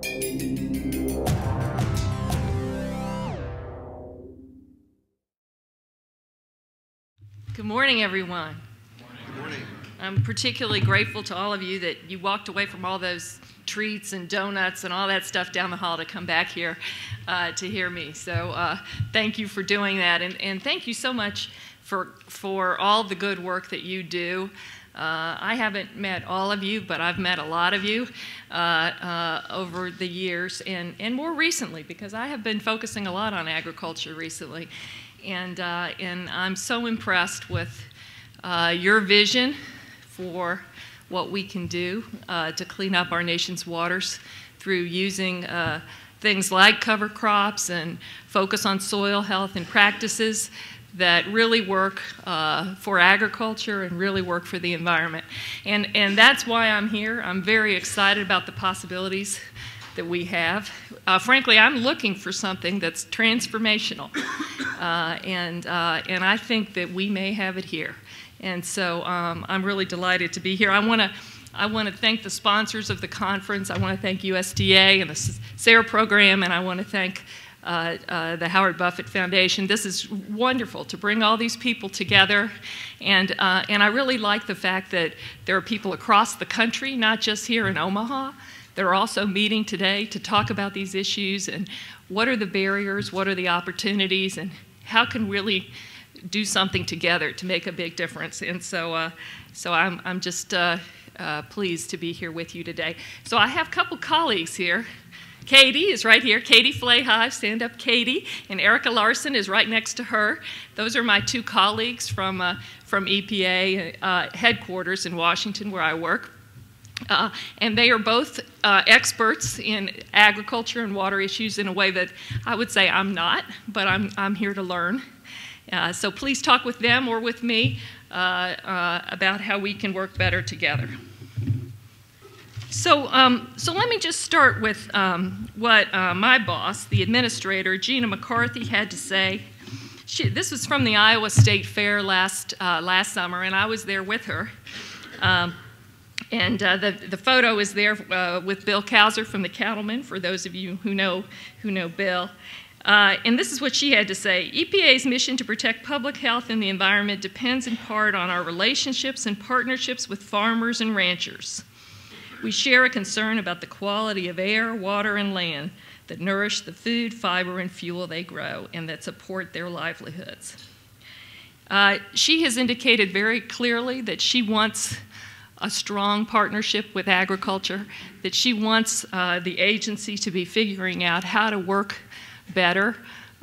Good morning, everyone. Good morning. I'm particularly grateful to all of you that you walked away from all those treats and donuts and all that stuff down the hall to come back here uh, to hear me. So uh, thank you for doing that, and, and thank you so much for for all the good work that you do. Uh, I haven't met all of you, but I've met a lot of you uh, uh, over the years, and, and more recently, because I have been focusing a lot on agriculture recently. And, uh, and I'm so impressed with uh, your vision for what we can do uh, to clean up our nation's waters through using things like cover crops and focus on soil health and practices that really work uh, for agriculture and really work for the environment. And, and that's why I'm here. I'm very excited about the possibilities that we have. Uh, frankly, I'm looking for something that's transformational. Uh, and, uh, and I think that we may have it here. And so um, I'm really delighted to be here. I want to I want to thank the sponsors of the conference. I want to thank USDA and the SARE program, and I want to thank uh, uh, the Howard Buffett Foundation. This is wonderful to bring all these people together. And, uh, and I really like the fact that there are people across the country, not just here in Omaha, that are also meeting today to talk about these issues and what are the barriers, what are the opportunities, and how can we really do something together to make a big difference. And so, uh, so I'm, I'm just uh, pleased to be here with you today. So I have a couple colleagues here Katie is right here. Katie Flahive, stand up, Katie. And Erica Larson is right next to her. Those are my two colleagues from, uh, from EPA uh, headquarters in Washington, where I work. Uh, and they are both uh, experts in agriculture and water issues in a way that I would say I'm not, but I'm, I'm here to learn. Uh, so please talk with them or with me uh, uh, about how we can work better together. So, um, so let me just start with um, what uh, my boss, the administrator, Gina McCarthy, had to say. She, this was from the Iowa State Fair last, uh, last summer, and I was there with her. Um, and uh, the, the photo is there uh, with Bill Couser from the Cattlemen, for those of you who know, who know Bill. Uh, and this is what she had to say EPA's mission to protect public health and the environment depends in part on our relationships and partnerships with farmers and ranchers. We share a concern about the quality of air, water, and land that nourish the food, fiber, and fuel they grow and that support their livelihoods. Uh, she has indicated very clearly that she wants a strong partnership with agriculture, that she wants uh, the agency to be figuring out how to work better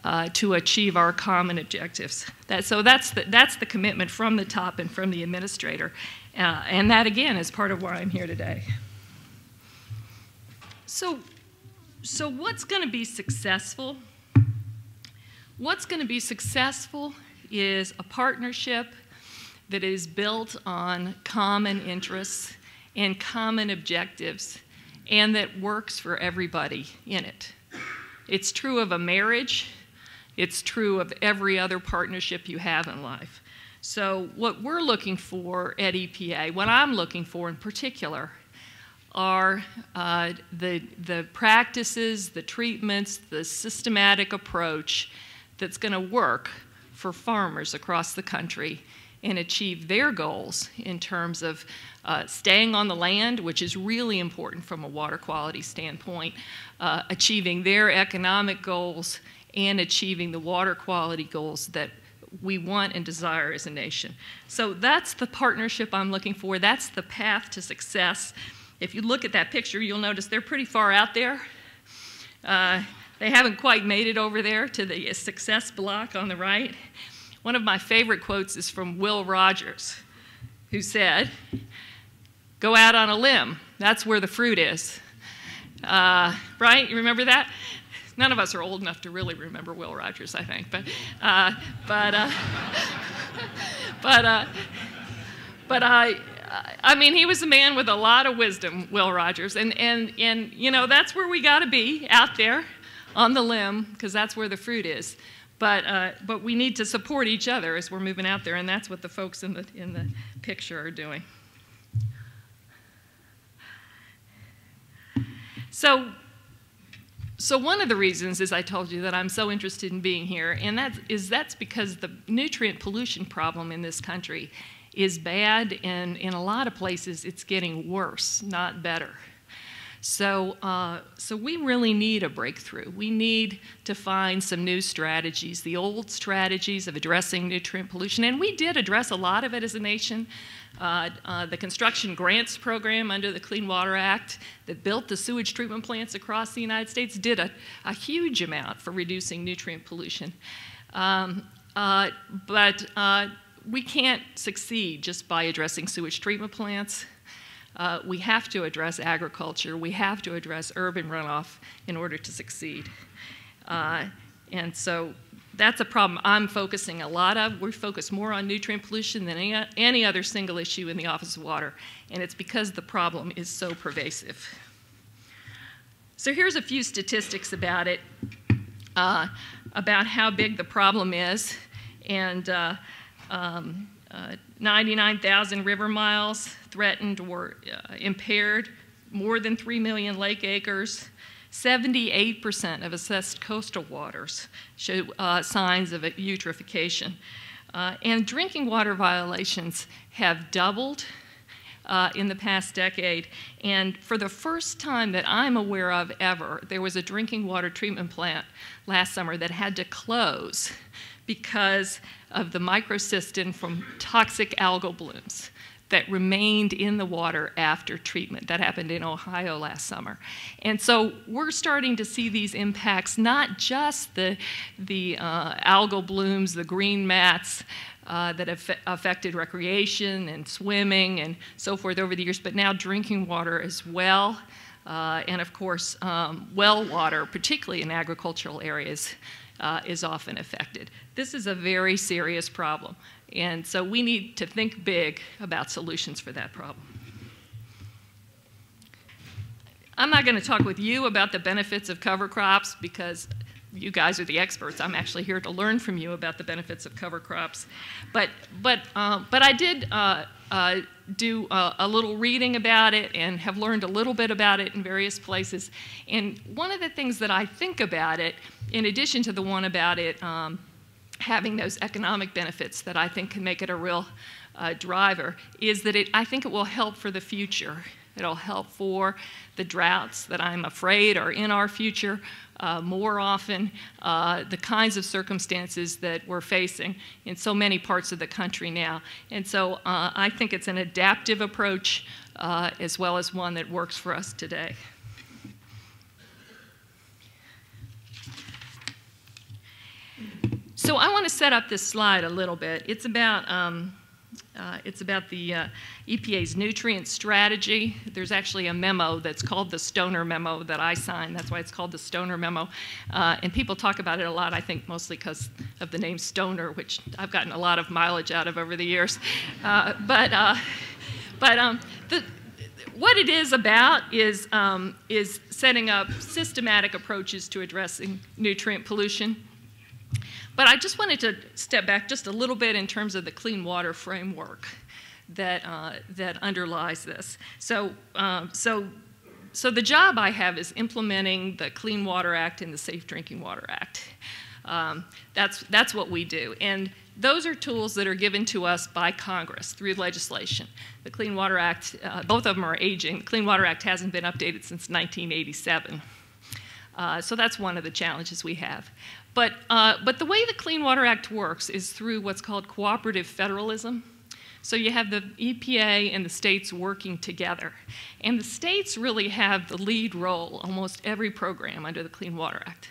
uh, to achieve our common objectives. That, so that's the, that's the commitment from the top and from the administrator. Uh, and that, again, is part of why I'm here today. So, so what's going to be successful? What's going to be successful is a partnership that is built on common interests and common objectives and that works for everybody in it. It's true of a marriage, it's true of every other partnership you have in life. So, what we're looking for at EPA, what I'm looking for in particular, are uh, the, the practices, the treatments, the systematic approach that's going to work for farmers across the country and achieve their goals in terms of uh, staying on the land, which is really important from a water quality standpoint, uh, achieving their economic goals, and achieving the water quality goals that we want and desire as a nation. So that's the partnership I'm looking for. That's the path to success if you look at that picture, you'll notice they're pretty far out there. Uh, they haven't quite made it over there to the success block on the right. One of my favorite quotes is from Will Rogers, who said, Go out on a limb, that's where the fruit is. Uh, right? You remember that? None of us are old enough to really remember Will Rogers, I think, but, uh, but, uh, but, uh, but I, I mean, he was a man with a lot of wisdom, Will Rogers, and and and you know that's where we got to be out there on the limb because that's where the fruit is. But uh, but we need to support each other as we're moving out there, and that's what the folks in the in the picture are doing. So so one of the reasons, as I told you, that I'm so interested in being here, and that is that's because the nutrient pollution problem in this country is bad, and in a lot of places it's getting worse, not better. So, uh, so we really need a breakthrough. We need to find some new strategies. The old strategies of addressing nutrient pollution, and we did address a lot of it as a nation. Uh, uh, the construction grants program under the Clean Water Act that built the sewage treatment plants across the United States did a, a huge amount for reducing nutrient pollution. Um, uh, but uh, we can't succeed just by addressing sewage treatment plants. Uh, we have to address agriculture. We have to address urban runoff in order to succeed. Uh, and so that's a problem I'm focusing a lot of. We focus more on nutrient pollution than any, any other single issue in the Office of Water, and it's because the problem is so pervasive. So here's a few statistics about it, uh, about how big the problem is. And uh, um, uh, 99,000 river miles threatened or uh, impaired, more than 3 million lake acres. 78% of assessed coastal waters show uh, signs of eutrophication. Uh, and drinking water violations have doubled uh, in the past decade. And for the first time that I'm aware of ever, there was a drinking water treatment plant last summer that had to close because of the microcystin from toxic algal blooms that remained in the water after treatment. That happened in Ohio last summer. And so we're starting to see these impacts, not just the, the uh, algal blooms, the green mats, uh, that have affected recreation and swimming and so forth over the years, but now drinking water as well. Uh, and of course, um, well water, particularly in agricultural areas, uh, is often affected. This is a very serious problem. And so we need to think big about solutions for that problem. I'm not going to talk with you about the benefits of cover crops because you guys are the experts. I'm actually here to learn from you about the benefits of cover crops. But, but, uh, but I did uh, uh, do a, a, little reading about it and have learned a little bit about it in various places. And one of the things that I think about it, in addition to the one about it um, having those economic benefits that I think can make it a real uh, driver, is that it, I think it will help for the future. It'll help for the droughts that I'm afraid are in our future uh, more often, uh, the kinds of circumstances that we're facing in so many parts of the country now. And so uh, I think it's an adaptive approach uh, as well as one that works for us today. So I want to set up this slide a little bit. It's about um, uh, it's about the uh, EPA's nutrient strategy. There's actually a memo that's called the Stoner Memo that I signed. That's why it's called the Stoner Memo. Uh, and people talk about it a lot, I think mostly because of the name Stoner, which I've gotten a lot of mileage out of over the years. Uh, but uh, but um, the, what it is about is, um, is setting up systematic approaches to addressing nutrient pollution. But I just wanted to step back just a little bit in terms of the clean water framework that, uh, that underlies this. So, um, so, so the job I have is implementing the Clean Water Act and the Safe Drinking Water Act. Um, that's, that's what we do. And those are tools that are given to us by Congress through legislation. The Clean Water Act, uh, both of them are aging. The Clean Water Act hasn't been updated since 1987. Uh, so that's one of the challenges we have. But, uh, but the way the Clean Water Act works is through what's called cooperative federalism. So you have the EPA and the states working together. And the states really have the lead role almost every program under the Clean Water Act.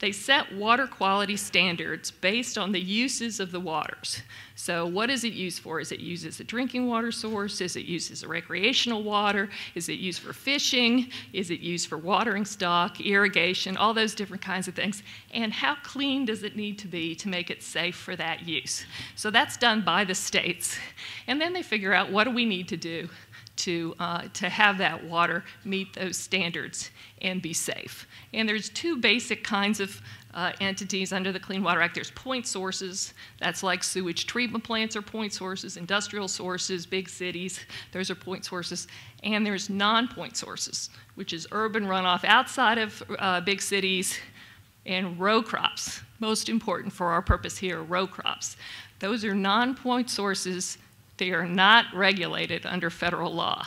They set water quality standards based on the uses of the waters. So, what is it used for? Is it used as a drinking water source? Is it used as a recreational water? Is it used for fishing? Is it used for watering stock, irrigation, all those different kinds of things? And how clean does it need to be to make it safe for that use? So, that's done by the states. And then they figure out what do we need to do to, uh, to have that water meet those standards and be safe. And there's two basic kinds of uh, entities under the Clean Water Act. There's point sources, that's like sewage treatment plants are point sources, industrial sources, big cities, those are point sources. And there's non point sources, which is urban runoff outside of uh, big cities and row crops. Most important for our purpose here, row crops. Those are non point sources, they are not regulated under federal law.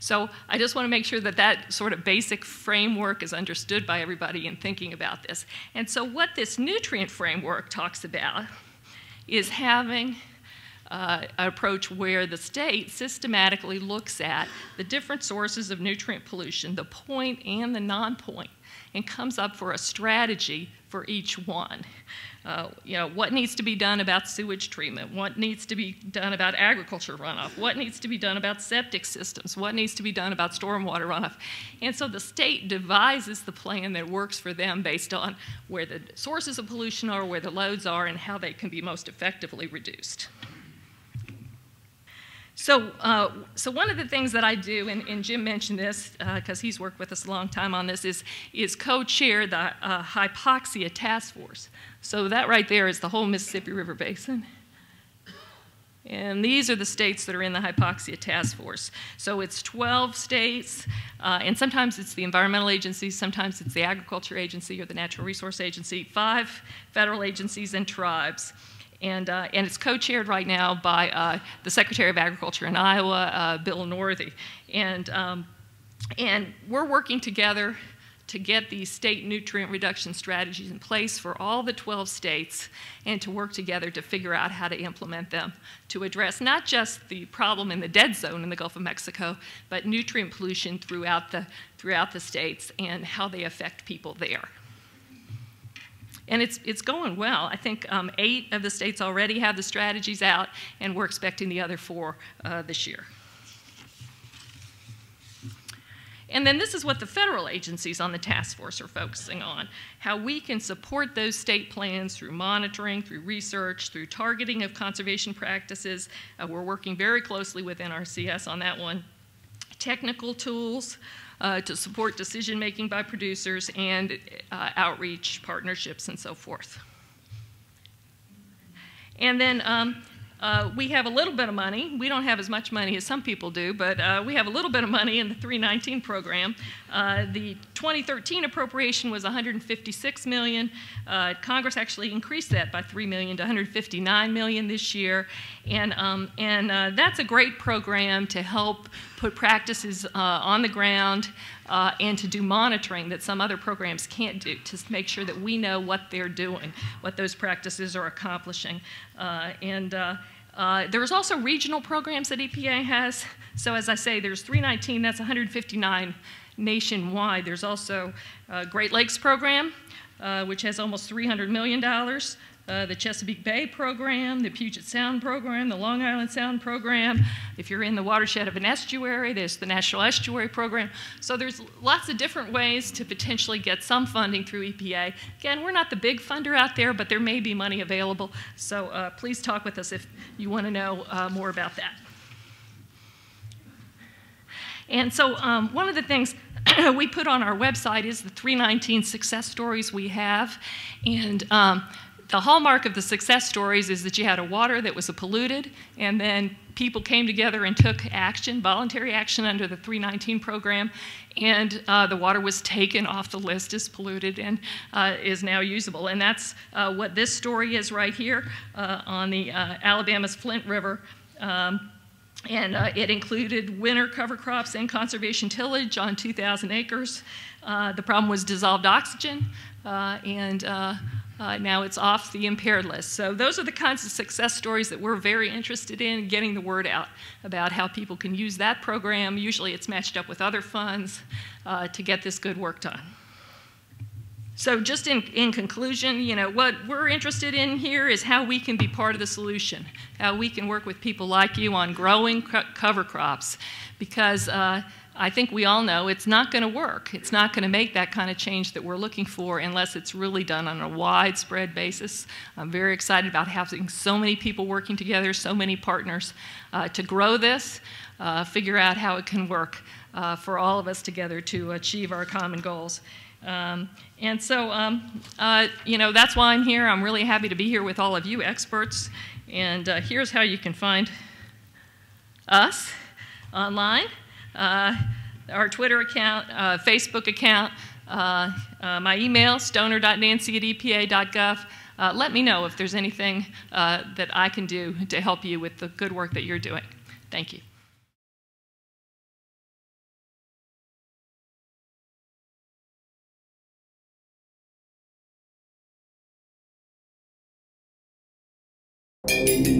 So I just want to make sure that that sort of basic framework is understood by everybody in thinking about this. And so what this nutrient framework talks about is having uh, an approach where the state systematically looks at the different sources of nutrient pollution, the point and the non-point, and comes up for a strategy for each one. Uh, you know, what needs to be done about sewage treatment? What needs to be done about agriculture runoff? What needs to be done about septic systems? What needs to be done about stormwater runoff? And so the state devises the plan that works for them based on where the sources of pollution are, where the loads are, and how they can be most effectively reduced. So, uh, so one of the things that I do, and, and Jim mentioned this because uh, he's worked with us a long time on this, is, is co-chair the uh, hypoxia task force. So that right there is the whole Mississippi River Basin. And these are the states that are in the hypoxia task force. So it's 12 states, uh, and sometimes it's the environmental agency, sometimes it's the agriculture agency or the natural resource agency, five federal agencies and tribes. And, uh, and it's co-chaired right now by uh, the Secretary of Agriculture in Iowa, uh, Bill Northey. And, um, and we're working together to get these state nutrient reduction strategies in place for all the 12 states and to work together to figure out how to implement them to address not just the problem in the dead zone in the Gulf of Mexico, but nutrient pollution throughout the, throughout the states and how they affect people there. And it's, it's going well. I think um, eight of the states already have the strategies out, and we're expecting the other four uh, this year. And then this is what the federal agencies on the task force are focusing on how we can support those state plans through monitoring, through research, through targeting of conservation practices. Uh, we're working very closely with NRCS on that one. Technical tools, uh, to support decision making by producers and uh, outreach partnerships and so forth. And then um, uh, we have a little bit of money. We don't have as much money as some people do, but uh, we have a little bit of money in the 319 program. Uh, the 2013 appropriation was 156 million. Uh, Congress actually increased that by 3 million to 159 million this year, and um, and uh, that's a great program to help put practices uh, on the ground. Uh, and to do monitoring that some other programs can't do to make sure that we know what they're doing, what those practices are accomplishing. Uh, and uh, uh there's also regional programs that EPA has. So as I say, there's 319, that's 159 nationwide. There's also a Great Lakes program, uh, which has almost $300 million. Uh, the Chesapeake Bay program, the Puget Sound program, the Long Island Sound program. If you're in the watershed of an estuary, there's the National Estuary program. So there's lots of different ways to potentially get some funding through EPA. Again, we're not the big funder out there, but there may be money available. So uh, please talk with us if you want to know uh, more about that. And so um, one of the things we put on our website is the 319 success stories we have. And um, the hallmark of the success stories is that you had a water that was polluted, and then people came together and took action, voluntary action under the 319 program, and uh, the water was taken off the list as polluted and uh, is now usable. And that's uh, what this story is right here uh, on the uh, Alabama's Flint River. Um, and uh, it included winter cover crops and conservation tillage on 2,000 acres. the problem was dissolved oxygen, and uh, now it's off the impaired list. So those are the kinds of success stories that we're very interested in, getting the word out about how people can use that program. Usually it's matched up with other funds uh, to get this good work done. So just in, in conclusion, you know, what we're interested in here is how we can be part of the solution, how we can work with people like you on growing co cover crops, because uh, I think we all know it's not going to work. It's not going to make that kind of change that we're looking for unless it's really done on a widespread basis. I'm very excited about having so many people working together, so many partners uh, to grow this, uh, figure out how it can work uh, for all of us together to achieve our common goals. Um, and so, um, uh, you know, that's why I'm here. I'm really happy to be here with all of you experts. And uh, here's how you can find us online. Uh, our Twitter account, uh, Facebook account, uh, uh, my email, stoner.nancy at epa.gov. let me know if there's anything that I can do to help you with the good work that you're doing. Thank you. Música